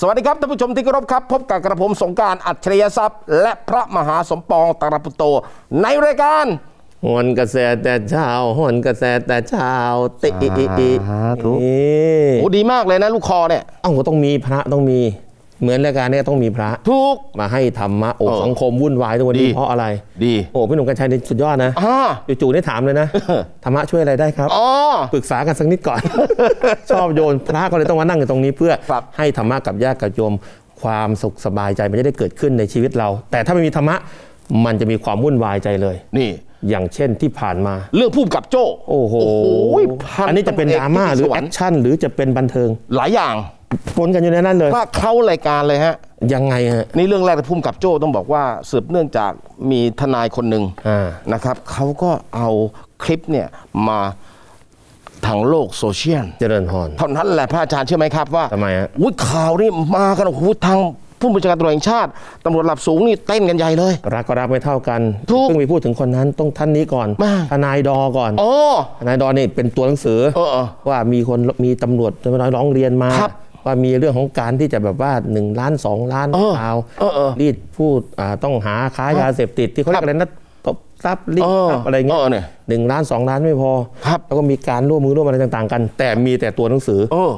สวัสดีครับท่านผู้ชมที่เคารพครับ พบกับกระผมสงกรารอัจฉริยทรัพย์ และพระมหาสมปองตระปุตโต ในรายการหวนกระแสแต่เช้าหวนกระแสแต่เช้าติอิอิอิสาธุนี่โอ้ดีมากเลยนะลูกคอเนี่ยเอ้าก็ต้องมีพระต้องมี เหมือนรายการเนี้ต้องมีพระทุกมาให้ธรรมะโอ้เออสังคมวุ่นวายทุกวันดีนี้เพราะอะไร ดี โอ้พี่หนุ่มกัญชัยนี่สุดยอดนะอ่าจู่ๆนี่ถามเลยนะธรรมะช่วยอะไรได้ครับ อ๋อ ปรึกษากันสักนิดก่อน ชอบโยนพระก็เลยต้องมานั่งอยู่ตรงนี้เพื่อครับ ให้ธรรมะกับญาติกับโยมความสุขสบายใจมันจะได้เกิดขึ้นในชีวิตเรา แต่ถ้าไม่มีธรรมะมันจะมีความวุ่นวายใจเลย นี่ อย่างเช่นที่ผ่านมา เรื่องพูดกับโจ้โอ้โห พัอันนี้จะเป็นดราม่าหรือสวแอรรคค์ชั่นหรือจะเป็นบันเทิง หลายอย่างปนกันอยู่ในนั้นเลยว่าเข้ารายการเลยฮะยังไงฮะนี่เรื่องแรกที่พุ่มกับโจ้ต้องบอกว่าสืบเนื่องจากมีทนายคนหนึ่งนะครับเขาก็เอาคลิปเนี่ยมาทางโลกโซเชียลเจริญพรเท่านั้นแหละพระอาจารย์เชื่อไหมครับว่าทำไมฮะข่าวนี่มากันโอ้โหทางผู้บัญชาการตำรวจแห่งชาติตำรวจระดับสูงนี่เต้นกันใหญ่เลย รักก็รักไม่เท่ากันถูกเพิ่งไปพูดถึงคนนั้นต้องท่านนี้ก่อนทนายดอก่อนอทนายดอนี่เป็นตัวหนังสือออว่ามีคนมีตำรวจจะมาร้องเรียนมาครับ ว่ามีเรื่องของการที่จะแบบว่า 1 ล้าน 2 ล้านเออเปล่าเออเออรีดผู้อ่าต้องหาค้ายาเสพติดที่เขาเรียกอะไรนะตบทรัพย์รีดเออทรัพย์อะไรเงี้ยเออเนี่ยหนึ่งล้านสองล้านไม่พอครับแล้วก็มีการร่วมมือร่วมอะไรต่าง ๆ กัน แต่มีแต่ตัวหนังสือเออ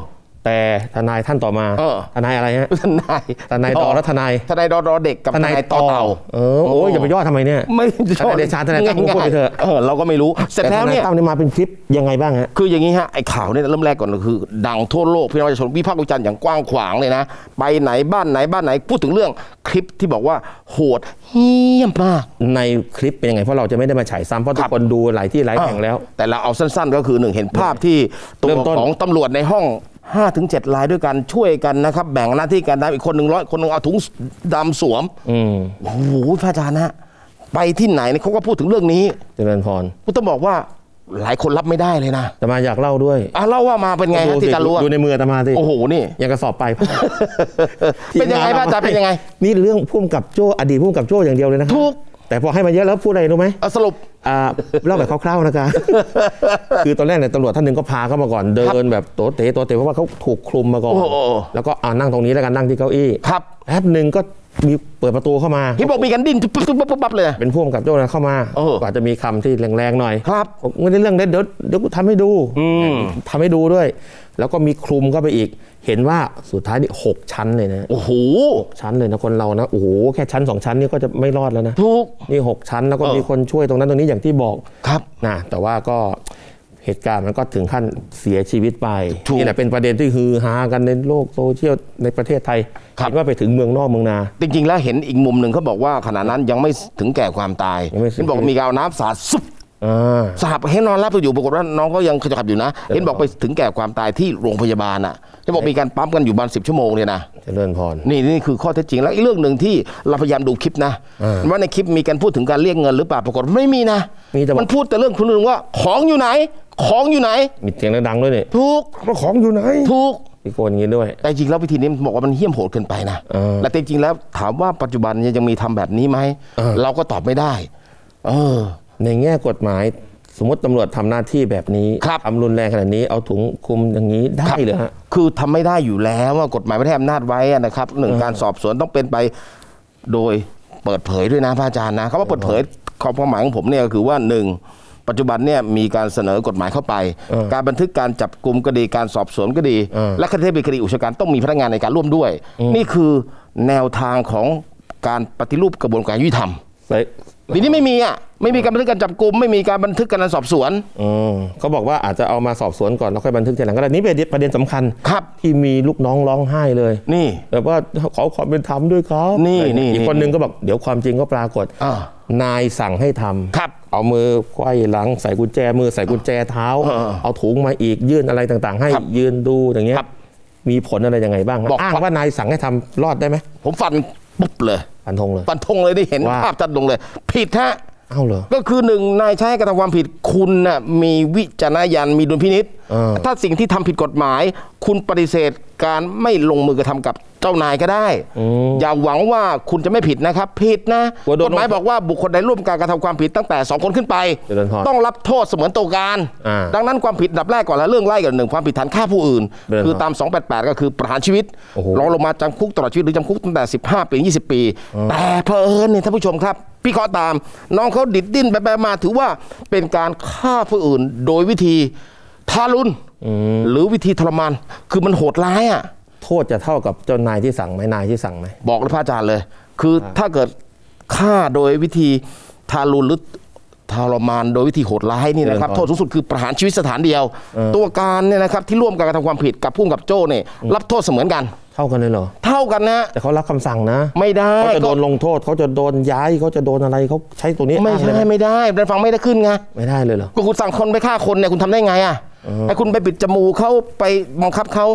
แต่ทนายท่านต่อมาเออทนายอะไรฮะทนายทนายดอและทนายทนายดอดอเด็กกับทนายต่อเต่าเออโอ้ยอย่าไปย่อทำไมเนี่ยไม่ทนายเดชาทนายตั้มพูดไปเถอะเออเราก็ไม่รู้เสร็จแต่แล้วทนายเนี่ยตั้มนี่มาเป็นคลิปยังไงบ้างฮะคืออย่างนี้ฮะไอ้ข่าวเนี่ยเริ่มแรกก่อนก็คือ ดังทั่วโลกพี่น้องประชาชนวิพากษ์วิจารณ์อย่างกว้างขวางเลยนะ ไปไหนบ้านไหนบ้านไหนพูดถึงเรื่องคลิปที่บอกว่าโหดเหี้ยมมากในคลิปเป็นยังไงเพราะเราจะไม่ได้มาฉายซ้ำเพราะทุครักบคนดูหลายที่หลายแห่งแล้ว แต่เราเอาสั้น ๆ ก็คือหนึ่งเห็นภาพที่ตัเริ่วมต้นของตำรวจในห้อง 5ถึง7รายด้วยกันช่วยกันนะครับ แบ่งหน้าที่กันนะอีกคนหนึ่งร้อยคนหนึ่งเอาถุงดำสวมอืมโอ้โหพระอาจารย์นะไปที่ไหนเนี่ยเขาก็พูดถึงเรื่องนี้เจริญพรกูต้องบอกว่าหลายคนรับไม่ได้เลยนะแต่มาอยากเล่าด้วยอะเล่าว่ามาเป็นไงฮะดูที่สิการรู้อะดูในมืออาตมาสิโอ้โหนี่ยังกระสอบไปเป็นยังไงพระอาจารย์เป็นยังไง นี่เรื่องพุ่มกับโจ้อดีตพุ่มกับโจ้อย่างเดียวเลยนะถูกแต่พอให้มาเยอะแล้วพูดอะไรรู้ไหมเอาสรุปอ่า เล่าแบบคร่าวๆนะคะคือตอนแรกเนี่ยตำรวจท่านหนึ่งก็พาเข้ามาก่อนเดินแบบโตเตะโตเตะเพราะว่าเขาถูกคลุมมาก่อนโอ้โหแล้วก็อ่านั่งตรงนี้แล้วกันนั่งที่เก้าอี้ครับแป๊บหนึ่งก็ มีเปิดประตูเข้ามาที่บอกมีกันดิ้นปุ๊บปุ๊บปุ๊บปุ๊บปุ๊บเลยเป็นพ่วงกับโจ้นะเข้ามาเออก็อาจจะมีคำที่แรงๆหน่อยครับผมไม่ได้เรื่องเด็ดเดี๋ยวเดี๋ยวกูทำให้ดูทำให้ดูด้วย แล้วก็มีคลุมเข้าไปอีก เห็นว่าสุดท้ายนี่หกชั้นเลยนะโอ้โหชั้นเลยนะคนเรานะโอ้โหแค่ชั้นสองชั้นนี่ก็จะไม่รอดแล้วนะถูกนี่หกชั้นแล้วก็เออมีคนช่วยตรงนั้นตรงนี้อย่างที่บอกครับนะแต่ว่าก็ เหตุการณ์มันก็ถึงขั้นเสียชีวิตไปถูกนี่แหละเป็นประเด็นที่ฮือฮากันในโลกโซเชียลในประเทศไทยครับเห็นว่าไปถึงเมืองนอกเมืองนา จริงๆ แล้วเห็นอีกมุมหนึ่งเขาบอกว่าขณะนั้นยังไม่ถึงแก่ความตายยังไม่ถึงเห็นบอกมีการเอาน้ำสาดซุบอ่า สาบให้นอนรับตัวอยู่ปรากฏว่าน้องก็ยังขยับอยู่นะเห็นบอกไปถึงแก่ความตายที่โรงพยาบาลอะเห็นบอกมีการปั๊มกันอยู่ประมาณสิบชั่วโมงเลยนะเจริญพรนี่นี่คือข้อเท็จจริงแล้วอีกเรื่องหนึ่งที่เราพยายามดูคลิปนะอ่าว่าในคลิปมีการพูดถึงการเรียกเงินหรือเปล่าปรากฏไม่มีนะมีแต่บอกมันพูดแต่เรื่องคุณลุงว่าของอยู่ไหน ของอยู่ไหน มีเสียงดังๆด้วยนี่ถูกว่าของอยู่ไหนถูกตะโกนอย่างนี้ด้วย แต่จริงแล้ววิธีนี้มันบอกว่ามันเหี้ยมโหดเกินไปนะเออและจริงๆแล้วถามว่าปัจจุบันเนี่ยยังมีทำแบบนี้ไหมเออเราก็ตอบไม่ได้ เออ ในแง่กฎหมาย สมมติตำรวจทำหน้าที่แบบนี้ครับทำรุนแรงขนาดนี้เอาถุงคลุมอย่างนี้ได้เหรอฮะคือทำไม่ได้อยู่แล้วว่ากฎหมายไม่ได้ให้อำนาจไว้อะนะครับหนึ่งการสอบสวนต้องเป็นไปโดยเปิดเผยด้วยนะพระอาจารย์นะคำว่าเปิดเผยความหมายของผมเนี่ยก็คือว่าหนึ่งปัจจุบันเนี่ยมีการเสนอกฎหมายเข้าไปเออการบันทึกการจับกลุ่มก็ดีการสอบสวนก็ดีเออและคดีที่เป็นคดีอุกชะกันต้องมีพนักงานในการร่วมด้วย นี่คือแนวทางของการปฏิรูปกระบวนการยุติธรรมใส่ ทีนี้ไม่มีอะไม่มีการบันทึกการจับกลุ่มไม่มีการบันทึกการสอบสวนอืมเขาบอกว่าอาจจะเอามาสอบสวนก่อนแล้วค่อยบันทึกทีหลังก็ได้นี่เป็นประเด็นสำคัญครับ ที่มีลูกน้องร้องไห้เลย นี่แบบว่าขอความเป็นธรรมด้วยครับนี่อะไรนี่อีกนี่คนนึงก็บอกเดี๋ยวความจริงก็ปรากฏอ่านายสั่งให้ทำครับ เอามือไขว้หลังใส่กุญแจมือใส่กุญแจเท้า เออเอาถุงมาอีกยื่นอะไรต่างๆ ให้ครับยืนดูอย่างเงี้ยครับมีผลอะไรยังไงบ้าง บอกอ้างว่านายสั่งให้ทำรอดได้ไหมผมฟัน ปุ๊บเลยฟันธงเลยฟันธงเลยได้เห็นว่า ภาพจัดลงเลย ผิดฮะ เอ้าเหรอ ก็คือหนึ่งนายใช้ให้กระทำความผิดคุณน่ะมีวิจารณญาณมีดุลพินิษเออถ้าสิ่งที่ทำผิดกฎหมาย คุณปฏิเสธการไม่ลงมือกระทำกับเจ้านายก็ได้ อย่าหวังว่าคุณจะไม่ผิดนะครับ ผิดนะกลัวโดนกฎหมายบอกว่าบุคคลใดร่วมการกระทำความผิดตั้งแต่สองคนขึ้นไปเจริญพรต้องรับโทษเสมือนตัวการอ่าดังนั้นความผิดอันดับแรกก่อนละเรื่องไล่ก่อนหนึ่งความผิดฐานฆ่าผู้อื่นเจริญพรคือตาม 288 ก็คือประหารชีวิตโอ้โหรองลงมาจำคุกตลอดชีวิตหรือจำคุกตั้งแต่ 15 ปี 20 ปี แต่เพอเอิญเนี่ยท่านผู้ชมครับ พี่เคราะห์ตาม น้องเขาดิดดิ้นไปไปมาถือว่าเป็นการฆ่าผู้อื่นโดยวิธีทารุณหรือวิธีทรมานคือมันโหดร้ายอะโทษจะเท่ากับเจ้านายที่สั่งไหมนายที่สั่งไหมบอกเลยพระอาจารย์เลย คือถ้าเกิดฆ่าโดยวิธีทารุณหรือทรมานโดยวิธีโหดร้ายนี่นะครับเจริญพรโทษสูงสุดคือประหารชีวิตสถานเดียว ตัวการเนี่ยนะครับที่ร่วมกันกระทำความผิดกับผู้กำกับโจ้เนี่ยรับโทษเสมือนกัน เท่ากันเลยเหรอ เท่ากันนะ แต่เขารับคำสั่งนะ ไม่ได้เขาจะโดนก็ลงโทษเขาจะโดนย้ายเขาจะโดนอะไรเขาใช้ตัวนี้ไม่อ้างใช่เลยนะไม่ได้มันฟังไม่ได้ขึ้นไงไม่ได้เลยเหรอก็คุณสั่งคนไปฆ่าคนเนี่ยคุณทำได้ไงอะไอ้คุณไปปิดจมูกเขาไปบังคับเขา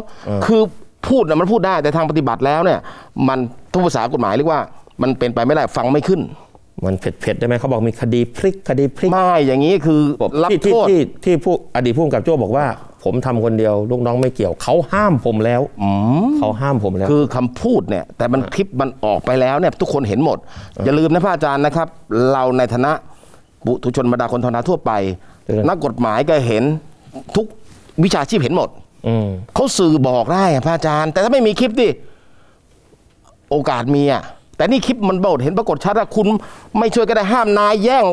คือพูดนะมันพูดได้แต่ทางปฏิบัติแล้วเนี่ย มันทุกภาษากฎหมายเรียกว่า มันเป็นไปไม่ได้ฟังไม่ขึ้น มันเผ็ดๆได้ไหมเขาบอกมีคดีพลิกคดีพลิกไม่อย่างนี้คือรับที่โทที่ษที่ที่ผู้อดีตผู้กำกับโจ้บอกว่า ผมทำคนเดียวลูกน้องไม่เกี่ยวเขาห้ามผมแล้วเขาห้ามผมแล้ว คือคำพูดเนี่ย แต่มันคลิปมันออกไปแล้วเนี่ย ทุกคนเห็นหมด อย่าลืมนะพระอาจารย์นะครับ เราในฐานะบุตุชนบรรดาคนธรรมดาทั่วไปเออนักกฎหมายก็เห็นทุกวิชาชีพเห็นหมดอืมเขาสื่อบอกได้อะพระอาจารย์ แต่ถ้าไม่มีคลิปดิโอกาสมีอะแต่นี่คลิปมันบอกเห็นปรากฏชัดว่าคุณไม่ช่วยก็ได้ห้ามนายแย่ง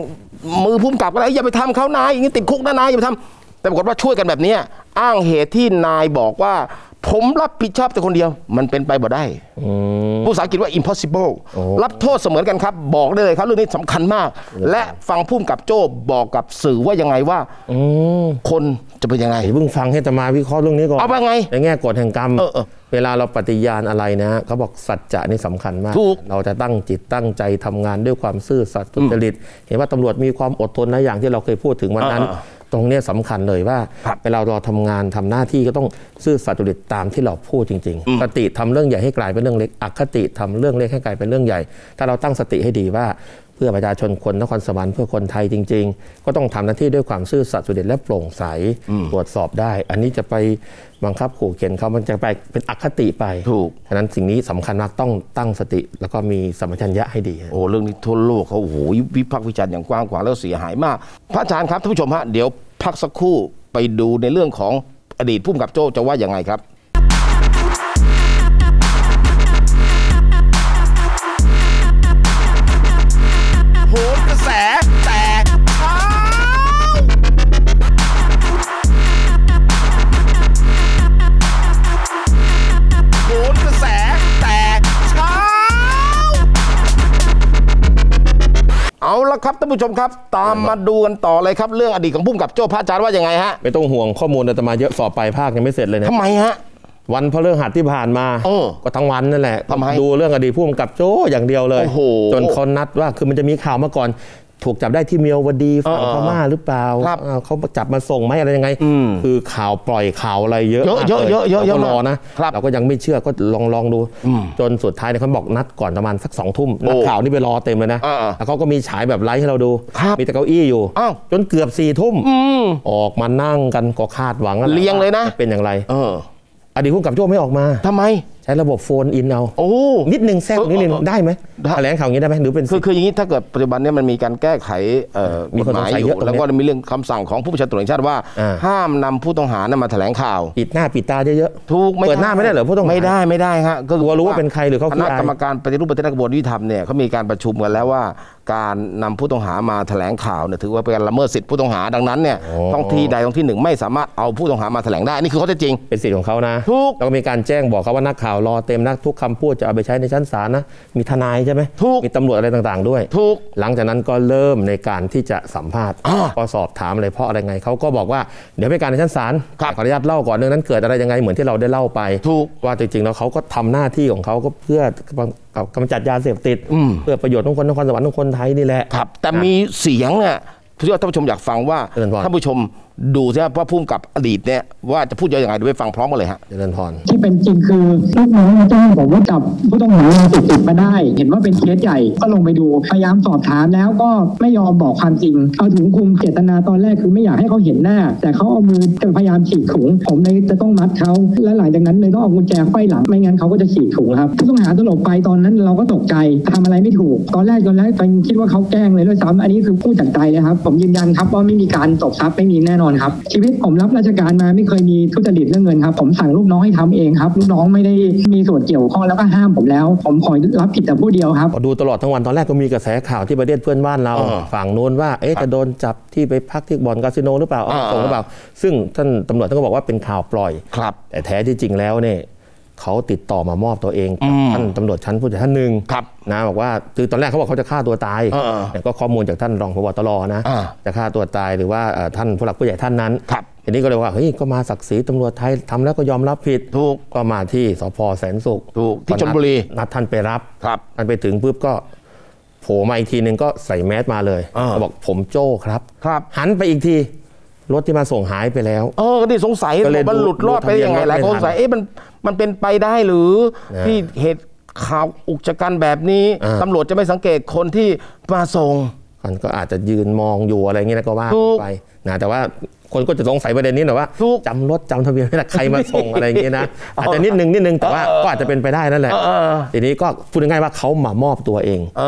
มือพุ่มกับก็ได้อย่าไปทำเขานายอย่างนี้ติดคุกนะนายอย่าไปทำ แต่ปรากฏว่าช่วยกันแบบเนี้ยอ้างเหตุที่นายบอกว่า ผมรับผิดชอบแต่คนเดียว มันเป็นไปบ่ได้อืมภาษาอังกฤษว่า impossible โอ้รับโทษเสมือนกันครับ บอกได้เลยครับ เรื่องนี้สำคัญมาก และฟังพุ่มกับโจ้บอกกับสื่อว่ายังไงว่าอืมคนจะเป็นยังไงเดี๋ยวเพิ่งฟังให้ตมาวิเคราะห์เรื่องนี้ก่อนเอาว่าไงในแง่กฎแห่งกรรมเออเออเวลาเราปฏิญาณอะไรนะเขาบอกสัจจะนี่สำคัญมากถูกเราจะตั้งจิตตั้งใจทำงานด้วยความซื่อสัตย์สุจริต เห็นว่าตำรวจมีความอดทนนะอย่างที่เราเคยพูดถึงวันนั้นเออ ตรงเนี้ยสำคัญเลยว่าครับเวลาเราทำงานทำหน้าที่ก็ต้องซื่อสัตย์สุจริตตามที่เราพูดจริงๆสติทำเรื่องใหญ่ให้กลายเป็นเรื่องเล็กอคติทำเรื่องเล็กให้กลายเป็นเรื่องใหญ่ ถ้าเราตั้งสติให้ดีว่าเพื่อประชาชนคนนครสวรรค์เพื่อคนไทยจริง ๆ ก็ต้องทำหน้าที่ด้วยความซื่อสัตย์สุจริตและโปร่งใสตรวจสอบได้ อันนี้จะไป บังคับขู่เข็นเขามันจะไปเป็นอคติไปถูกฉะนั้นสิ่งนี้สำคัญมากต้องตั้งสติ แล้วก็มีสัมปชัญญะให้ดี โอ้เรื่องนี้ทั่วโลกเขาโอ้โหวิพากษ์วิจารณ์อย่างกว้างขวางแล้วเสียหายมาก พระอาจารย์ครับท่านผู้ชมฮะเดี๋ยวพักสักครู่ไปดูในเรื่องของอดีตผู้กำกับโจ้จะว่ายังไงครับ ละครับท่านผู้ชมครับ ตามมาดูกันต่อเลยครับเรื่องอดีตของผู้กำกับโจ้พระอาจารย์ว่ายังไงฮะไม่ต้องห่วงข้อมูลอาตมาเยอะสอบปลายภาคยังไม่เสร็จเลยนะทำไมฮะวันพฤหัสที่ผ่านมาเออก็ทั้งวันนั่นแหละทำไมดูเรื่องอดีตผู้กำกับโจ้อย่างเดียวเลยโอ้โหจนเขานัดว่าคือมันจะมีข่าวมาก่อน ถูกจับได้ที่เมียวดีฝั่งเออพม่าหรือเปล่าครับอ่าเขาจับมาส่งไหมอะไรยังไงอืมคือข่าวปล่อยข่าวอะไรเยอะเยอะมากเยอะลเยอะเยอะราก็เยอะรอมากนะครับเราก็ยังไม่เชื่อก็ลองลองดู จนสุดท้ายเนี่ยเขาบอกนัดก่อนประมาณสักสองทุ่มนักข่าวนี่ไปรอเต็มเลยนะเออเออแล้วเขาก็มีฉายแบบไลฟ์ให้เราดูครับมีแต่เก้าอี้อยู่อ้าวจนเกือบสี่ทุ่มออกมานั่งกันก็คาดหวังกันแหะเรียงเลยนะว่าจะเป็นอย่างไรเอออดีตผู้กำกับโจ้ไม่ออกมาทำไมใช้ระบบ phone in อ้าวโอ้นิดนึงแทรกนิดนึงเออเออได้ไหมได้แถลงข่าวอย่างนี้ได้ไหมหรือเป็นคือคืออย่างนี้ถ้าเกิดปัจจุบันเนี้ยมันมีการแก้ไขเอ่อมีกฎหมายคนสงสัยอเยยู่อะตรงเนี้ยแล้วก็มีเรื่องคำสั่งของผู้บัญชาการตำรวจแห่งชาติว่าอ่าห้ามนำผู้ต้องหานะมาแถลงข่าว ปิดหน้าปิดตาเยอะถูกเปิดหน้าไม่ได้เหรอผู้ต้องหาไม่ได้ไม่ได้ฮะก็กลัวรู้ว่าเป็นใครหรือเขาขี้ณะอายคณะกรรมการปฏิรูปประเทศและกระบวนการยุติธรรมเนี่ยเขามีการประชุมกันแล้วว่าการนำผู้ต้องหามาแถลงข่าวเนี่ยถือว่าเป็นการละเมิดสิทธิผู้ต้องหาดังนั้นเนี่ยต้องที่ใดต้องที่หนึ่งไม่สามารถเอาผู้ต้องหามาแถลงได้นี่คือข้อเท็จจริงๆเป็นสิทธิ์ของเขานะถูกแล้วก็มีการแจ้งบอกเขาว่านักข่าวรอเต็มนักทุกคำพูดจะเอาไปใช้ในชั้นศาลนะมีทนายใช่ไหมถูกมีตำรวจอะไรต่างๆ ด้วยถูกหลังจากนั้นก็เริ่มในการที่จะสัมภาษณ์อ่าก็สอบถามอะไรเพราะอะไรไงเขาก็บอกว่าเดี๋ยวไปการในชั้นศาลครับขออนุญาตเล่าก่อนเรื่องนั้นเกิดอะไรยังไงเหมือนที่เราได้เล่าไปถูกว่าจริงๆแล้วเขาก็ทำหน้าที่ของเขาก็เพื่อกำจัดยาเสพติดอืมเพื่อประโยชน์ของคนนครสวรรค์ของคนไทยนี่แหละครับแต่มีเสียงเนี่ยที่ว่าท่านผู้ชมอยากฟังว่าเจริญพรท่านผู้ชม ดูใช่ไหมว่าพุ่มกับอดีตเนี่ยว่าจะพูดยังไงดูไปฟังพร้อมกันเลยฮะเจริญพรที่เป็นจริงคือลูกน้องมาแจ้งผมว่าจับผู้ต้องหายาเสพติดมาได้ เห็นว่าเป็นเคสใหญ่ก็ลงไปดูพยายามสอบถามแล้วก็ไม่ยอมบอกความจริง เอาถุงคลุมเจตนาตอนแรกคือไม่อยากให้เขาเห็นหน้า แต่เขาเอามือจะพยายามฉีกถุง ผมเลยจะต้องมัดเขาและหลังจากนั้นเลยต้องเอากุญแจไขว้หลังไม่งั้นเขาก็จะฉีกถุงครับผู้ต้องหาสลบไปตอนนั้นเราก็ตกใจทำอะไรไม่ถูก ตอนแรกตอนแรกตอนคิดว่าเขาแกล้งเลยด้วยซ้ำอันนี้คือพูดจากใจเลยครับ ผมยืนยันครับว่าไม่มีการตบทรัพย์ไม่มีแน่นอนครับ ชีวิตผมรับราชการมาไม่เคยมีทุจริตเรื่องเงินครับ ผมสั่งลูกน้องให้ทำเองครับ ลูกน้องไม่ได้มีส่วนเกี่ยวข้องแล้วก็ห้ามผมแล้ว ผมขอรับผิดแต่ผู้เดียวครับพอดูตลอดทั้งวันตอนแรกก็มีกระแสข่าวที่ประเทศเพื่อนบ้านเราอ่าฝั่งนู้นว่า เอ๊ะ จะโดนจับที่ไปพักที่บ่อนคาสิโนหรือเปล่าเอาอ่าส่งหรือเปล่า ซึ่งท่านตำรวจท่านก็บอกว่าเป็นข่าวปล่อยครับแต่แท้ที่จริงแล้วเนี่ย เขาติดต่อมามอบตัวเองกับอืมท่านตำรวจชั้นผู้ใหญ่ท่านหนึ่งครับนะบอกว่าคือตอนแรกเขาบอกเขาจะฆ่าตัวตายเออแต่ก็ข้อมูลจากท่านรองพบตรนะอ่าจะฆ่าตัวตายหรือว่าเอ่อท่านผู้หลักผู้ใหญ่ท่านนั้นครับทีนี้ก็เลยว่าเฮ้ยก็มาศักดิ์ศรีตำรวจไทยทำแล้วก็ยอมรับผิดถูกก็มาที่สพแสนสุขถูกที่นัดชลบุรีนัดท่านไปรับครับท่านไปถึงปุ๊บก็โผล่มาอีกทีหนึ่งก็ใส่แมสมาเลยอ่าก็บอกผมโจ้ครับครับ หันไปอีกที รถที่มาส่งหายไปแล้ว เออก็ที่สงสัยก็เลยมันหลุดรอดไปได้ยังไงดูทะเบียนรถหลายคนไม่ทันสงสัยเอ๊ะมันมันเป็นไปได้หรือนะที่เหตุข่าวอุกชะกันแบบนี้อ่าตำรวจจะไม่สังเกตคนที่มาส่งมันก็อาจจะยืนมองอยู่อะไรเงี้ยนะก็ว่าถูกไปนะแต่ว่าคนก็จะสงสัยประเด็นนี้หน่อยว่าถูกจำรถจำทะเบียนไม่ได้ใครมาส่งอะไรอย่างเงี้ยนะอาจจะนิดนึงนิดนึงแต่ว่าก็อาจจะเป็นไปได้นั่นแหละเออทีนี้ก็พูดง่ายๆว่าเขามามอบตัวเองเอ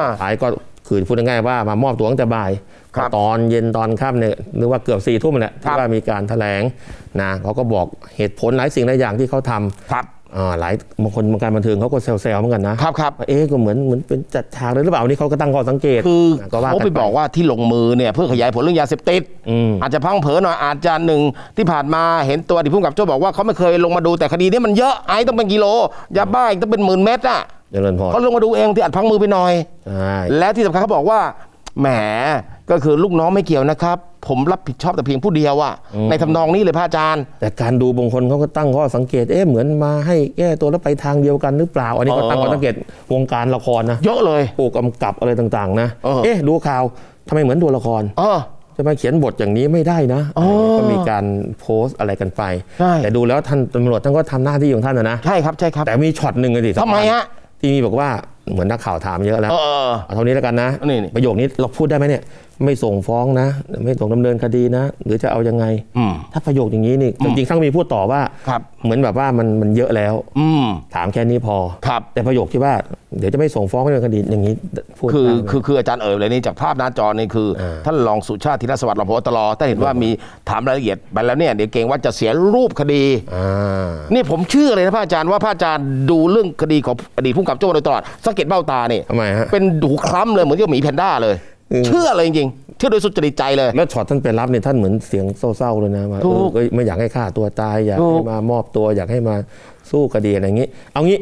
อท้ายก็คือพูดง่ายๆว่ามามอบตัวตั้งแต่บ่ายครับ ตอนเย็นตอนค่ำเนี่ยหรือว่าเกือบสี่ทุ่มแหละครัที่บว่ามีการแถลงนะเขาก็บอกเหตุผลหลายสิ่งหลายอย่างที่เขาทำครับอ่าหลายบางคนวงการบันเทิงเขาก็แซวๆเหมือนกันนะครับครับว่าเอ๊ะก็เหมือนเหมือนเป็นจัดฉากเลยหรือเปล่าอันนี่เขาก็ตั้งข้อสังเกตคือนะก็ว่าเขากันไปบอกว่าที่ลงมือเนี่ยเพื่อขยายผลเรื่องยาเสพติดอืมอาจจะพลังเผลอหน่อยอาจจะหนึ่งที่ผ่านมาเห็นตัวอดีตผู้กำกับโจ้บอกว่าเขาไม่เคยลงมาดูแต่คดีนี้มันเยอะไอ้ต้องเป็นกิโลยาบ้าอีกต้องเป็นหมื่นเม็ดอะเจริญพรเขาลงมาดูเองที่อัดพังมือไปหน่อยใช่และที่สำคัญเขาบอกว่าแหม ก็คือลูกน้องไม่เกี่ยวนะครับ ผมรับผิดชอบแต่เพียงผู้เดียวอะในทำนองนี้เลยพระอาจารย์ แต่การดูบางคนเขาก็ตั้งข้อสังเกต เอ๊ะเหมือนมาให้แก้ตัวแล้วไปทางเดียวกันหรือเปล่า อันนี้เขาเออตั้งข้อสังเกตวงการละครนะเยอะเลยผู้กำกับอะไรต่างๆ นะเออเอ๊ะดูข่าวทำไมเหมือนดูละครเออจะมาเขียนบทอย่างนี้ไม่ได้นะอ๋อก็มีการโพสต์อะไรกันไปใช่แต่ดูแล้วท่านตำรวจท่านก็ทำหน้าที่ของท่านนะนะใช่ครับใช่ครับ แต่มีช็อตหนึ่งเลยสิทำไมฮะที่มีบอกว่าเหมือนนักข่าวถามเยอะแล้วเออเออเอาเท่านี้แล้วกันนะนี่นี่ประโยคนี้เราพูดได้ไหมเนี่ย ไม่ส่งฟ้องนะ ไม่ส่งดำเนินคดีนะ หรือจะเอายังไงอืมถ้าประโยคอย่างนี้นี่จริงๆท่านก็มีพูดต่อว่าครับเหมือนแบบว่ามันมันเยอะแล้วอืมถามแค่นี้พอครับแต่ประโยคที่ว่า เดี๋ยวจะไม่ส่งฟ้องดำเนินคดีอย่างนี้พูดคือได้ไหมคือคืออาจารย์เอ๋ยเลยนี่จากภาพหน้าจอนี่คืออ่าท่านรองสุชาติธีรสวัสดิ์รองพบตรถ้าเห็นว่ามีถามรายละเอียดไปแล้วเนี่ยเดี๋ยวเกรงว่าจะเสียรูปคดีอ่านี่ผมเชื่อเลยนะพระอาจารย์ว่าพระอาจารย์ดูเรื่องคดีของอดีตผู้กำกับโจ้โดยตลอดสังเกตเบ้าตานี่ทำไมฮะเป็นดูคล้ำเลยเหมือนกับหมีแพนด้าเลยอืมเชื่อเลยจริงๆเชื่อโดยสุจริตใจเลย แล้วช็อตท่านไปรับเนี่ยท่านเหมือนเสียงเศร้าๆเลยนะว่าถูเอกอเอ้ยไม่อยากให้ฆ่าตัวตายอยากถูให้กมามอบตัวอยากให้มาสู้คดีอะไรอย่างนี้ เอางี้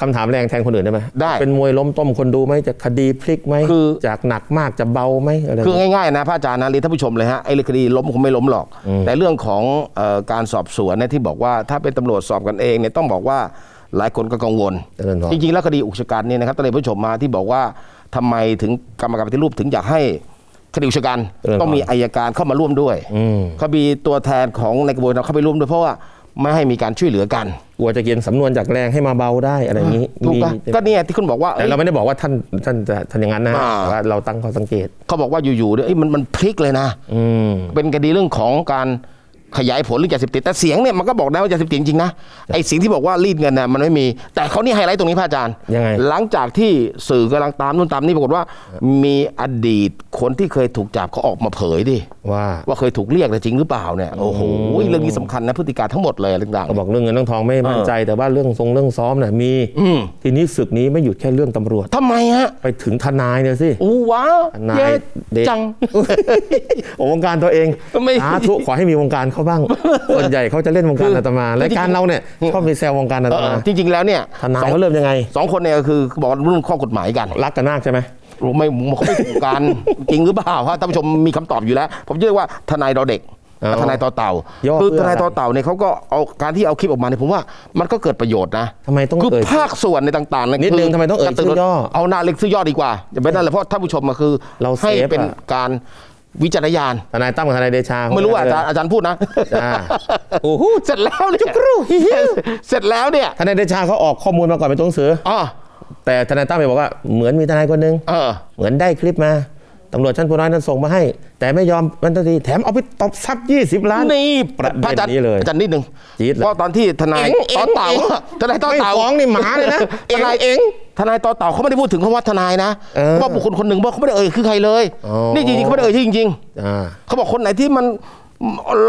คำถามแรงแทนคนอื่นได้ไหมได้ เป็นมวยล้มต้มคนดูไหมจะคดีพลิกไหมคือจากหนักมากจะเบาไหมอะไรคือง่ายๆนะพระอาจารย์นะเรียนท่านผู้ชมเลยฮะไอ้เรื่องคดีล้มคงไม่ล้มหรอก แต่เรื่องของเอ่อการสอบสวนเนี่ยที่บอกว่าถ้าเป็นตำรวจสอบกันเองเนี่ยต้องบอกว่า หลายคนก็กังวลเจริญพรจริงๆ แล้วคดีอุกชะกันเนี่ยนะครับท่านผู้ชมมาที่บอกว่าทำไมถึงกรรมการปฏิรูปถึงอยากให้คดีอุกชะกันเจริญพรต้องมีอายการเข้ามาร่วมด้วยอืมเขามีตัวแทนของในกระบวนการเข้าไปร่วมด้วยเพราะว่าไม่ให้มีการช่วยเหลือกันกลัวจะเขียนสำนวนจากแรงให้มาเบาได้อะไรอย่างนี้ถูกมีปะก็เนี่ยที่คุณบอกว่าแต่เอ้ยเราไม่ได้บอกว่าท่านท่านจะทำอย่างนั้นนะอ่าแต่ว่าเราตั้งข้อสังเกตเขาบอกว่าอยู่ๆเนี่ยเอ้ยมันมันพลิกเลยนะอืมเป็นคดีเรื่องของการ ขยายผลเรื่องยาเสพติดแต่เสียงเนี่ยมันก็บอกได้ว่ายาเสพติดจริงๆนะไอ้เสียงที่บอกว่ารีดเงินน่ะมันไม่มี แต่เขานี่ไฮไลท์ตรงนี้พระอาจารย์ยังไงหลังจากที่สื่อกำลังตามนู่นตามนี่ปรากฏว่า มีอดีตคนที่เคยถูกจับเขาออกมาเผยดิว่าว่าเคยถูกเรียกแต่จริงหรือเปล่าเนี่ยโอ้โหเรื่องนี้สำคัญนะพฤติการทั้งหมดเลยอะไรต่างก็บอกเรื่องเงินเรื่องทองไม่มั่นใจ แต่ว่าเรื่องทรงเรื่องซ้อมน่ะมีอืมทีนี้ศึกนี้ไม่หยุดแค่เรื่องตำรวจๆทำไมฮะไปถึงทนายเนี่ยสิอู้ว้าวทนายเย้เด็กจังโอ้วงการตัวเองไม่สาธุขอให้มีวงการเขาบ้าง ส่วนใหญ่เขาจะเล่นวงการอาตมารายการเราเนี่ยชอบมีแซววงการอาเอตมาอจริงๆแล้วเนี่ยทนายสองเขาเริ่มยังไงสองคนเนี่ยก็คือบอกว่าเรื่องข้อกฎหมายกันรักกันมากใช่ไหมรู้ไม่เขาไม่ถูกกันจริงหรือเปล่าฮะท่านผู้ชมมีคำตอบอยู่แล้ว ผมเรียกว่าทนายดอเด็กอ๋อกับทนายต่อเต่าย่อคือเพื่อทนายอะไรต่อเต่าเนี่ยเขาก็เอาการที่เอาคลิปออกมาเนี่ยผมว่ามันก็เกิดประโยชน์นะทำไมต้องคือเอ่ยภาคส่วนในต่างๆเยนิดนึงคืทำไมต้องเอ่ยกระนชื่อย่อเอาหน้าเล็กชื่อย่อดีกว่าอย่าไปนั่นเลยเพราะท่านผู้ชมมาคือ เราให้เซฟเป็นอะการ วิจารณญาณทนายตั้มกับทนายเดชาไม่รู้ว่าอาจารย์อาจารย์พูดนะจ้าโอ้โหเสร็จแล้วเนี่ยเสร็จแล้วเนี่ยทนายเดชาเขาออกข้อมูลมาก่อนเป็นตัวหนังสืออ๋อแต่ทนายตั้มไปบอกว่าเหมือนมีทนายคนหนึ่งเออเหมือนได้คลิปมาตำรวจชั้นผู้น้อยนั้นส่งมาให้ แต่ไม่ยอมมันทันทีแถมเอาไปตบทรัพย์20 ล้านนี่ประเด็นพระอาจารย์นี้เลยอาจารย์นิดหนึ่งจี๊ดเลยเพราะตอนที่ทนายเอ็งต่อเต่าเอ็งทนายต่อไม่เต่าฟ้องนี่หมาเลยนะทนายเอ็ง ทนายต่อเต่าเขาไม่ได้พูดถึงคำว่าทนายนะเออเขาบอกบุคคลคนหนึ่งบอกเขาไม่ได้เอ่ยคือใครเลยอ๋อนี่จริงๆเขาไม่ได้เอ่ยชื่อจริงอ่าๆเขาบอกคนไหนที่มัน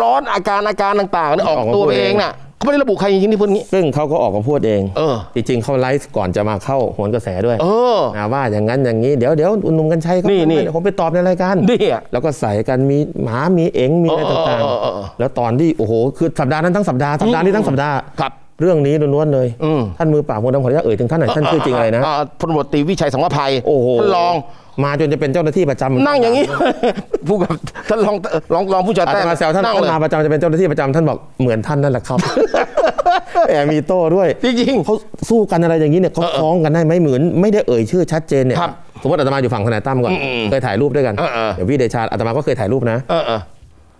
ร้อนอาการอาการต่างๆเนี่ยออกออกมาตัวพูดเองเองน่ะเขาไม่ได้ระบุใครจริงๆที่พูดงี้ ซึ่งเขาก็ออกมาพูดเอง เออ จริงๆ เขาไลฟ์ก่อนจะมาเข้าโหนกระแสด้วย เออนะว่าอย่างนั้นอย่างนี้ เดี๋ยวเดี๋ยวหนุ่มกันชัยเขานี่นี่เดี๋ยวผมไปตอบในรายการนี่อะแล้วก็ใส่กันมีหมา มีเอ็งมีอะไรเออต่างเออเออเออๆแล้วตอนที่โอ้โห คือสัปดาห์นั้นทั้งสัปดาห์ สัปดาห์นี้ทั้งสัปดาห์ ครับ เรื่องนี้ล้วนๆเลยอืมท่านมือปราบมนต์ดำขออนุญาตเอ่ยถึงท่านหน่อยท่านชื่อจริงอะไรนะาพลตำรวจตรีวิชัยสังวภัยโอ้โหท่านรองมาจนจะเป็นเจ้าหน้าที่ประจำนั่งอย่างนี้ผู้กับท่านรองรองรองผู้จัดอาจแต้จะมาแซวท่านนั่งท่านเลยมาประจำจะเป็นเจ้าหน้าที่ประจำท่านบอกเหมือนท่านนั่นแหละครับแอบมีโต้ด้วยจริงเขาสู้กันอะไรอย่างนี้เนี่ยเขาเออเออฟ้องกันได้ไหมเหมือนไม่ได้เอ่ยชื่อชัดเจนเนี่ยครับสมมติอาตมาอยู่ฝั่งทนายตั้มก่อนอืมๆเคยถ่ายรูปด้วยกันเออเออเดี๋ยวพี่เดชาอาตมาก็เคยถ่ายรูปนะเ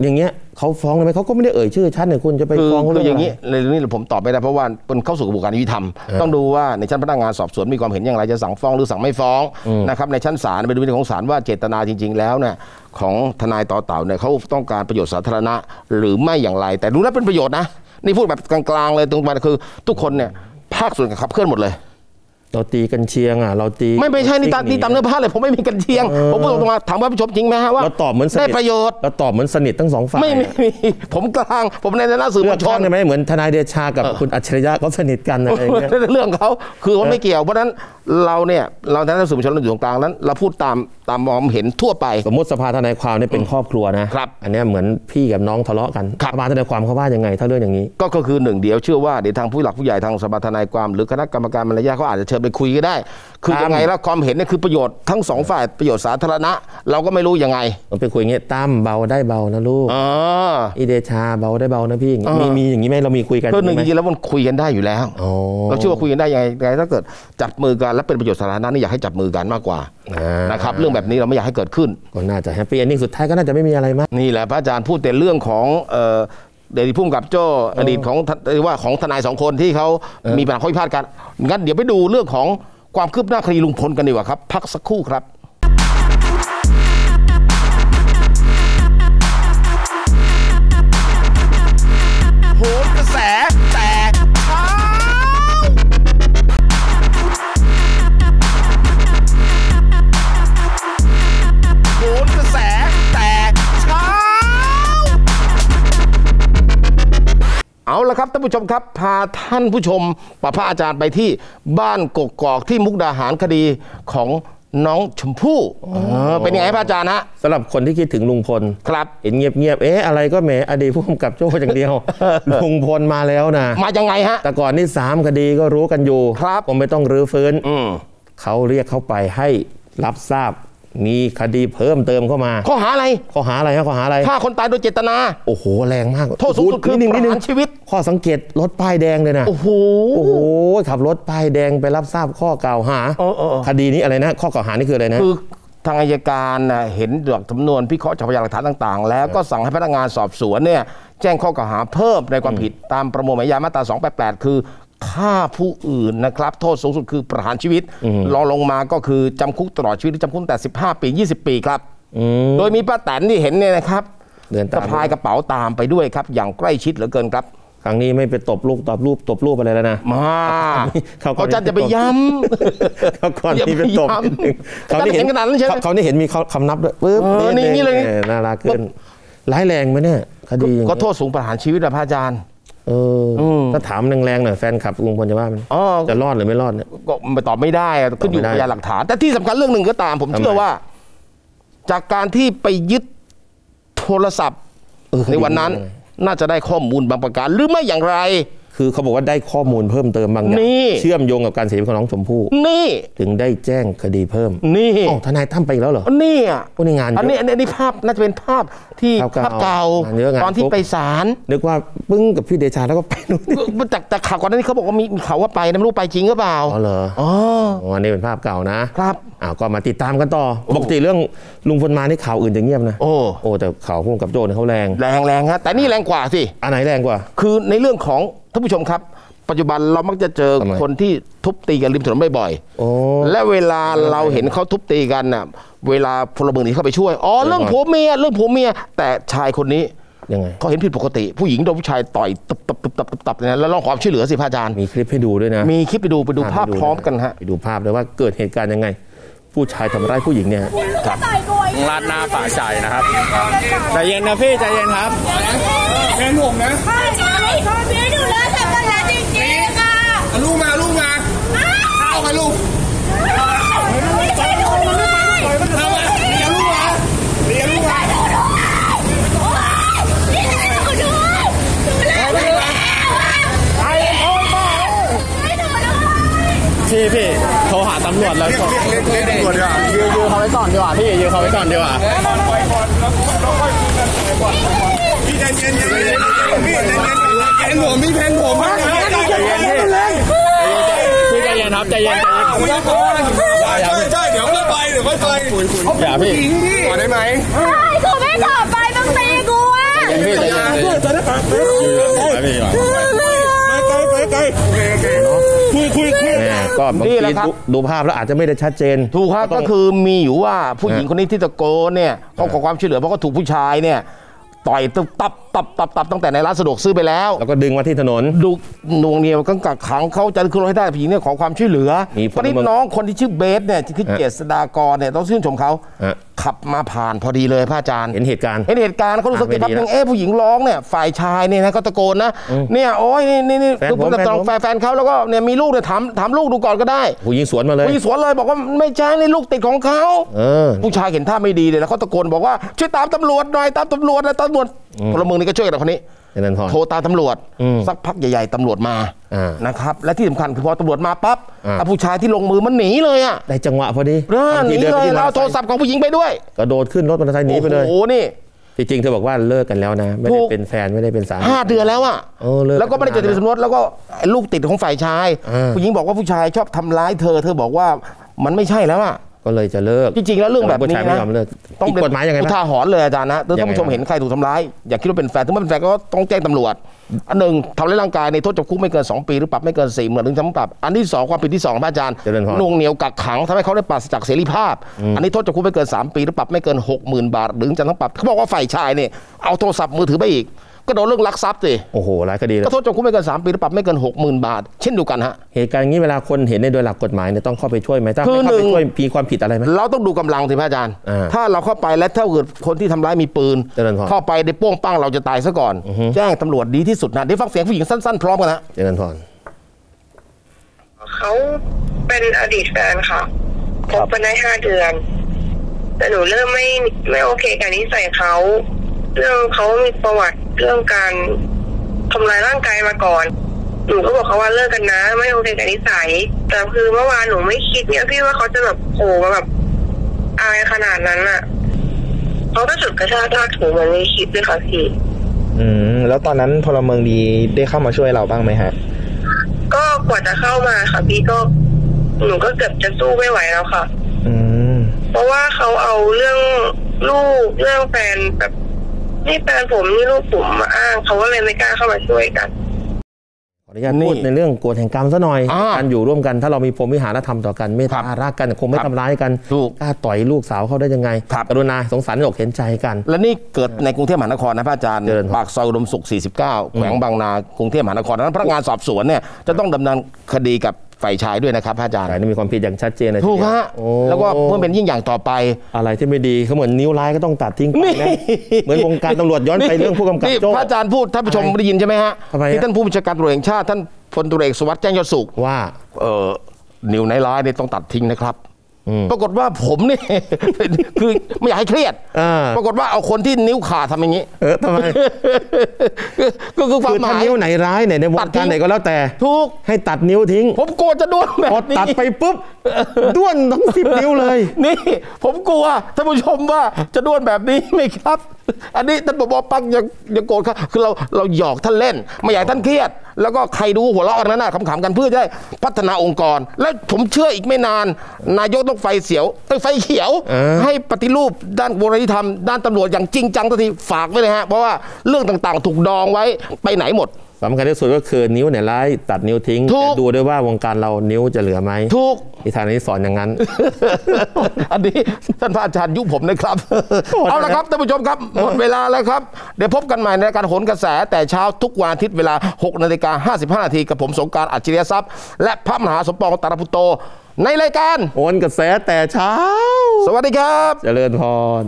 ออเอออย่างเงี้ยเขาฟ้องได้ไหมเขาก็ไม่ได้เอ่ยชื่อชัดเนี่ยคุณจะไปคือฟ้องเขาคือเรื่อย่างนี้นี้ในเรื่องนี้ผมตอบไม่ได้เพราะว่าเป็นเข้าสู่กระบวนการยุติธรรม ต้องดูว่าในชั้นพนักงานสอบสวนมีความเห็นอย่างไรจะสั่งฟ้องหรือสั่งไม่ฟ้องนะครับในชั้นศาลเป็นดุลพินิจของศาลว่าเจตนาจริง ๆ แล้วเนี่ยของทนายต่อเต่าเนี่ยเขาต้องการประโยชน์สาธารณะหรือไม่อย่างไร แต่ดูแล้วเป็นประโยชน์นะนี่พูดแบบกลางๆเลยตรงไปคือ ทุกคนเนี่ยภาคส่วนขับเคลื่อนหมดเลย เราตีกันเชียงอะเราตีไม่ไม่ใช่นี่ตามนี่ตามเนื้อผ้าเลยผมไม่มีกันเชียง ผมพูดตรงๆมาถามว่าผู้ชมจริงไหมฮะว่าเราตอบเหมือนสนิทได้ประโยชน์เราตอบเหมือนสนิททั้งสองฝ่ายไม่มีไม่มีผมกลางผมในฐานะสื่อมเลืวอกลชข้างนได้ไหมเหมือนทนายเดชากับคุณอัจฉริยะเขาสนิทกันอะไรอย่างเงี้ยเรื่องเขาคือว่าไม่เกี่ยวเพราะฉะนั้นเราเนี่ยเราในฐานะสื่อมวลชนเราอยู่ตรงกลางนั้น เราพูดตามตามมองเห็นทั่วไป สมมติสภาทนายความเนี่ยเป็นครอบครัวนะครับ อันเนี้ยเหมือนพี่กับน้องทะเลาะกันครับสภาทนายความเขาว่ายังไง ถ้าเรื่องอย่างนี้ ก็ก็คือหนึ่งเดียวเชื่อว่าเดี๋ยวทางผู้หลักผู้ใหญ่ทางสภาทนายความ หรือคณะกรรมการมารยาทเขาอาจจะเชิญไปคุยก็ได้ คือครับยังไงแล้วความเห็นเนี่ยคือประโยชน์ทั้งสองฝ่ายประโยชน์สาธารณะ เราก็ไม่รู้ยังไงผมไปคุยอย่างเงี้ยตั้มเบาได้เบานะลูกอ๋ออีเดชาเบาได้เบานะพี่อย่างงี้เออมีมีอย่างนี้ไหมเรามีคุยกันก็หนึ่งไหจริงๆแล้วมันคุยกันได้อยู่แล้วอ๋อเราเชื่อว่าคุยกันได้ยังไงยังไงถ้าเกิดจับมือกันและเป็นประโยชน์สาธารณะนี่อยากให้จับมือกันมากกว่าอ่านะครับเรื่องแบบนี้เราไม่อยากให้เกิดขึ้นก็น่าจะ happy ending สุดท้ายก็น่าจะไม่มีอะไรมากนี่แหละพระอาจารย์พูดแต่เรื่องของเอ่ออดีตผู้กำกับโจ้อดีตของทหรือว่าของทนายสองคนที่เขามีปัญหาข้อพิพาทกันงั้นเดี๋ยวไปดูเรื่องของความคืบหน้าคดีลุงพลกันดีกว่าครับ พักสักครู่ครับ ละครับท่านผู้ชมครับ พาท่านผู้ชมปะพระอาจารย์ไปที่บ้านกกอกที่มุกดาหารคดีของน้องชมพู่เออเป็นยังไงพระอาจารย์ฮะสำหรับคนที่คิดถึงลุงพลครับเห็นเงียบๆเอ๊ะอะไรก็แหมอดีตผู้กำกับโจ้อย่างเดียว ลุงพลมาแล้วนะมายังไงฮะแต่ก่อนนี่สามคดีก็รู้กันอยู่ครับคงไม่ต้องรื้อฟื้นอืมเขาเรียกเขาไปให้รับทราบ มีคดีเพิ่มเติมเข้ามา ข้อหาอะไรข้อหาอะไรครับข้อหาอะไรฆ่าคนตายโดยเจตนา โอ้โหแรงมากโทษสูงสุดคือนิดนึงปนิระดนึงหารชีวิต ข้อสังเกตรถป้ายแดงเลยนะโอ้โหโอ้โหขับรถป้ายแดงไปรับทราบข้อกล่าวหาเออเออเออคดีนี้อะไรนะ ข้อกล่าวหานี่คืออะไรนะคือทางอายการน่ะเห็นดอกสำนวนพิเคราะห์จากพยานหลักฐานต่าง ๆ แล้วก็สั่งให้พนักงานสอบสวนเนี่ยแจ้งข้อกล่าวหาเพิ่มในความผิดตามประมวลหมายยามาตรา 288 คือ ฆ่าผู้อื่นนะครับ โทษสูงสุดคือประหารชีวิตรองลงมาก็คือจำคุกตลอดชีวิตหรือจำคุกตั้งแต่ 15 ปี 20 ปีครับอืมโดยมีป้าแตนที่เห็นเนี่ยนะครับเดินตามสะพายกระเป๋าตามไปด้วยครับ อย่างใกล้ชิดเหลือเกินครับครั้งนี้ไม่ไปตบลูกตบรูปตบรูปอะไรแล้วนะมาเขาก็เขาจะจะไปย้ำเขาก่อนที่ไปตบอย่าไปนิดนึงย้ำอาจารย์เห็นขนาดนั้นใช่ไหมเขาเขานี่เห็นมีเขาคำนับด้วยปึ๊บเออนี่อย่างนี้เลยออน่ารักขึ้นร้ายแรงไหมเนี่ยคดีอย่างก็เงี้ยโทษสูงประหารชีวิตนะพระอาจารย์ เอออมถ้าถามแรงๆหน่อยแฟนคลับลุงพลจะว่ามันอ๋อจะรอดหรือไม่รอดเนี่ยก็ไม่ตอบไม่ได้อะขึ้นอยู่กับตอบไม่ได้พยานหลักฐาน แต่ที่สำคัญเรื่องหนึ่งก็ตามผมทำไมเชื่อว่า จากการที่ไปยึดโทรศัพท์เออคดีในวันนั้นเลยน่าจะได้ข้อมูลบางประการหรือไม่อย่างไร คือเขาบอกว่าได้ข้อมูลเพิ่มเติมบางอย่างนี่เชื่อมโยงกับการเสียชีวิตของน้องชมพู่นี่ถึงได้แจ้งคดีเพิ่ม นี่อ๋อทนายตั้มไปอีกแล้วเหรอนี่อะโอ้นี่งานเยอะอันนี้อันนี้อันนี้ภาพน่าจะเป็นภาพที่ภาพเก่าภาพเก่างานเยอะงานตอนที่ฟุกไปศาลนึกว่าปึ้งกับพี่เดชาแล้วก็ไปนู่นจากจากข่าวก่อนหน้านี้เขาบอกว่ามีมีข่าวว่าไปนะไม่รู้ไปจริงหรือเปล่าอ๋อเหรออ๋ออ๋ออันนี้เป็นภาพเก่านะครับ อ้าวก็มาติดตามกันต่อปกติเรื่องลุงพลมานี่ข่าวอื่นจะเงียบนะโอ้โอ้แต่ข่าวพุ่งกับโจ้เนี่ยเขาแรงแรงแรงฮะแต่นี่แรงกว่าสิอันไหนแรงกว่า คือในเรื่องของท่านผู้ชมครับ ปัจจุบันเรามักจะเจอทำไมคนที่ทุบตีกันริมถนนบ่อยโอ้ๆและเวลาเราเห็นเขาทุบตีกันน่ะ เวลาพลเมืองดีเข้าไปช่วยอ๋อเรื่องผัวเมียเรื่องผัวเมียแต่ชายคนนี้ยังไงเขาเห็นผิดปกติ ผู้หญิงโดนผู้ชายต่อยตับตับตับตับตับตับเนี่ยนะแล้วร้องขอความช่วยเหลือสิพระอาจารย์มีคลิปให้ดูด้วยนะ มีคลิปไปดูไปดูภาพให้พร้อมกันฮะไปดูภาพเลยว่าเกิดเหตุการณ์ยังไง ผู้ชายทำร้ายผู้หญิงเนี่ยลาดหน้าป่าใจนะครับ ใจเย็นนะพี่ใจเย็นครับแฟนผมนะใช่ใช่ตอนนี้ดูแลแต่ปัญหาจริงๆค่ะเอาลูกมาลูกมาข้าวมาลูกไม่ใช่หนูด้วยข้าวมาเลี้ยงลูกมาเลี้ยงลูกมาไม่ใช่หนูด้วยดูแลไม่ได้ไอ้โอ้ยบ้าไม่หนูด้วยพี่พี่โทรหาตำรวจแล้วเรียกเรียกเรียกเรียกตำรวจดีกว่ายืนยืนเขาไว้ก่อนดีกว่าพี่ยืนเขาไว้ก่อนดีกว่าพี่ใจเย็นใจเย็นพี่ใจเย็นแฟนผมมีแฟนผมนะใจเย็นพี่พี่ใจเย็นครับใจเย็นใจเย็นใช่ใช่เดี๋ยวค่ไปเดี๋ยวค่ไปคุยคุยอย่าพี่หญิงพี่ขอได้ไหมใช่กูไม่ตอบไปมึงตีกูอะพี่ใจเย็นใจเย็นพี่ไกลไกลไกลโอเคโอเคคุยคุยคุย ก็บางนี่ทีแหละครับ ดูดูภาพแล้วอาจจะไม่ได้ชัดเจนถูกครับต้ก็องคือมีอยู่ว่าผู้หญิงฮะคนนี้ที่ตะโกนเนี่ยเขาขอความช่วยเหลือเพราะเขาถูกผู้ชายเนี่ยต่อยตึบตับตับตับตับตั้งแต่ในร้านสะดวกซื้อไปแล้ว แล้วก็ดึงมาที่ถนน ดูนวงเหนียวกังกักขังเขาจะขึ้นรถให้ได้ผู้หญิงเนี่ยขอความช่วยเหลือมีพลตอนนี้เมืองน้องคนที่ชื่อเบสเนี่ยที่คือฮะเจษดากรเนี่ยต้องชื่นชมเขา ฮะ ขับมาผ่านพอดีเลยพระอาจารย์เห็นเหตุการณ์เห็นเหตุการณ์เขารู้สึกอะไม่แป๊บดีนึงแล้วเอ๊ะผู้หญิงร้องเนี่ยฝ่ายชายเนี่ยนะก็ตะโกนนะเนี่ยโอ้ยนี่นี่นี่แฟนคือผมผมจะต้องแฟนผมแฟนเขาแล้วก็เนี่ยมีลูกเนี่ยถามถามลูกดูก่อนก็ได้ ผู้หญิงสวนมาเลยผู้หญิงสวนเลยบอกว่าไม่ใช่ในลูกติดของเขาเออผู้ชายเห็นท่าไม่ดีเลยแล้วเขาตะโกนบอกว่าช่วยตามตำรวจหน่อยตามตำรวจนะตำรวจพลเมืองนี่ก็ช่วยกันคนนี้ เจริญพรโทรตามตำรวจอืมสักพักใหญ่ๆตำรวจมาอ่านะครับและที่สำคัญคือพอตำรวจมาปั๊บอ่าอะผู้ชายที่ลงมือมันหนีเลยอะได้จังหวะพอดีเออหนีทำทีดิเลไปยที่แล้วเอาโทรศัพท์ของผู้หญิงไปด้วยกระโดดขึ้นรถมอเตอร์ไซค์หนีไปเลยโอ้โหนี่จริงๆเธอบอกว่าเลิกกันแล้วนะ ไม่ถูได้กเป็นแฟนไม่ได้เป็นสามีห้าเดือนแล้วอะเออเลิกแล้วก็ไม่ได้จดทะเบียนสมรสแล้วก็ไอ้ลูกติดของฝ่ายชายอ่าผู้หญิงบอกว่าผู้ชายชอบทำร้ายเธอ เธอบอกว่ามันไม่ใช่แล้วอะ ก็เลยจะเลิก จริงๆแล้วเรื่องแบบผู้นี้ชายไม่นะยอมเลิกต้องอีกกฎหมายยังไงอุบ้างทาหรณ์เลยอาจารย์นะถ้ายัท่างนไงผู้ชมเห็นใครถูกทำร้าย อย่าคิดว่าเป็นแฟนถ้าไม่เป็นแฟนก็ต้องแจ้งตำรวจ อันหนึ่งทำร้ายร่างกายในโทษจำคุกไม่เกิน 2 ปีหรือปรับไม่เกิน4ี่หมื่นถึงจำปรับ อันที่สองความผิดที่สองพระอาจารย์เจริญพรหน่วงเหนียวกักขังทำให้เขาได้ปราศจากเสรีภาพ อันนี้โทษจำคุกไม่เกิน 3 ปีหรือปรับไม่เกิน 60,000 บาทหรือจำทั้งปรับเขาบอกว่าฝ่ายชายเนี่ยเอาโทรศัพท์มือถือไปอีก ก็โดนเรื่องลักทรัพย์สิโอ้โหหลายคดีเลยก็โทษจำคุกไม่เกิน3ปีหรือปรับไม่เกิน60,000บาท เช่นเดียวกันฮะเหตุการณ์อย่างนี้เวลาคนเห็นในโดยหลักกฎหมายเนี่ยต้องเข้าไปช่วยไหมถ้าคือไม่เข้าหนึ่ไปงช่วยมีความผิดอะไรไหมเราต้องดูกำลังสิพระอาจารย์อ่าถ้าเราเข้าไปแล้วถ้าเกิดคนที่ทำร้ายมีปืนเจริญพรเข้าไปในโป้งปั้งเราจะตายซะก่อน แจ้งตำรวจดีที่สุดนะเดี๋ยวฟังเสียงผู้หญิงสั้นๆพร้อมกันนะเจริญพรเขาเป็นอดีตแฟนค่ะคบกันได้ห้าเดือน แต่หนูเริ่มไม่ไม่โอเคกับนิสัยเขาเรื่องเขามีประวัติ เรื่องการทำลายร่างกายมาก่อนหนูก็บอกเขาว่าเลิกกันนะ ไม่โอเคกับนิสัย แต่คือเมื่อวานหนูไม่คิดเนี่ยพี่ว่าเขาจะแบบโผล่มาแบบอายขนาดนั้นอะเขาก็จุดกระชากลากถูเหมือนในคลิปเลยค่ะพี่อืม แล้วตอนนั้นพลเมืองดีได้เข้ามาช่วยเราบ้างไหมฮะ ก็กว่าจะเข้ามาค่ะพี่ก็หนูก็เกือบจะสู้ไม่ไหวแล้วค่ะ อืม เพราะว่าเขาเอาเรื่องลูกเรื่องแฟนแบบ นี่แฟนผมนี่ลูกผมมาอ้างเขาก็เลยไม่กล้าเข้ามาช่วยกันขออนุญาตนี่พูดในเรื่องกฎแห่งกรรมซะหน่อย อ่าการอยู่ร่วมกันถ้าเรามีพรหมวิหารธรรมต่อกันเมตครัตาบรักกันคงไม่ครับทำร้ายกันถูกกล้าต่อยลูกสาวเขาได้ยังไง ครับ กรุณาสงสารอกเห็นใจกัน และนี่เกิดในกรุงเทพมหานครนะพระอาจารย์เจริญพรปากซอยอุดมสุข 49 แขวงบางนากรุงเทพมหานครดังนั้นพนักงานสอบสวนเนี่ยจะต้องดำเนินคดีกับ ฝ่ายชายด้วยนะครับพระอาจารย์แต่นี่มีความผิดอย่างชัดเจนเลยถูกฮะโอ้แล้วก็เพื่อเป็นยิ่งอย่างต่อไป อะไรที่ไม่ดีเขาเหมือนนิ้วร้ายก็ต้องตัดทิ้งไปนี่นะเหมือนวงการตำรวจย้อนไปเรื่องผู้กำกับนี่โจ้พระอาจารย์พูดท่านผู้ชมอะไรได้ยินใช่ไหมฮะทำไมฮะที่ท่านผู้บัญชาการตำรวจแห่งชาติท่านพลตุเอกสุวัสดิ์แจ้งยอดสุขว่าเอ่อนิ้วในร้ายเนี่ยต้องตัดทิ้งนะครับม ปรากฏว่าผมนี่ คือไม่อยากให้เครียดอ่าปรากฏว่าเอาคนที่นิ้วขาดทำอย่างนี้ เออทำไมก็คือความคือหถ้ามายนิ้วไหนร้ายเนี่ยในวงตัดทิ้การงไหนก็แล้วแต่ถูกให้ตัดนิ้วทิ้ง ผมกลัวจะด้วนแบบพอนี้ตัดไปปุ๊บด้วนทั้งสิบนิ้วเลย นี่ ผมกลัวท่านผู้ชมว่าจะด้วนแบบนี้ไหมครับ อันนี้ท่านบอกปักอย่าอย่าโกรธครับคือเราเราหยอกท่านเล่น ไม่อยากให้ท่านเครียด แล้วก็ใครดูหัวเราะกันนั้นนะขำๆกันเพื่อจะได้พัฒนาองค์กร และผมเชื่ออีกไม่นาน นายกต้องไฟเสียวเอ้ยไฟเขียวเออให้ปฏิรูปด้านบริธรรม ด้านตำรวจอย่างจริงจังทันทีฝากไว้เลยฮะ เพราะว่าเรื่องต่างๆ ถูกดองไว้ไปไหนหมดสำคัญที่สุดก็คือนิ้วไหนร้ายตัดนิ้วทิ้งถูกแต่ดูด้วยว่าวงการเรานิ้วจะเหลือไหมถูกนิทานนี้สอนอย่างนั้น อันนี้ท่านพระอาจารย์ยุผมนะครับโทษนะเอาละครับท่านผู้ชมครับ หมดเวลาแล้วครับ เดี๋ยวพบกันใหม่ในรายการโหนกระแสแต่เช้าทุกวันอาทิตย์เวลา 6นาฬิกา55นาทีกับผมสงกรารอัจฉริยทรัพย์ และพระมหาสมปองตารพุตโต ในรายการโอนกระแสแต่เช้า สวัสดีครับ เจริญพร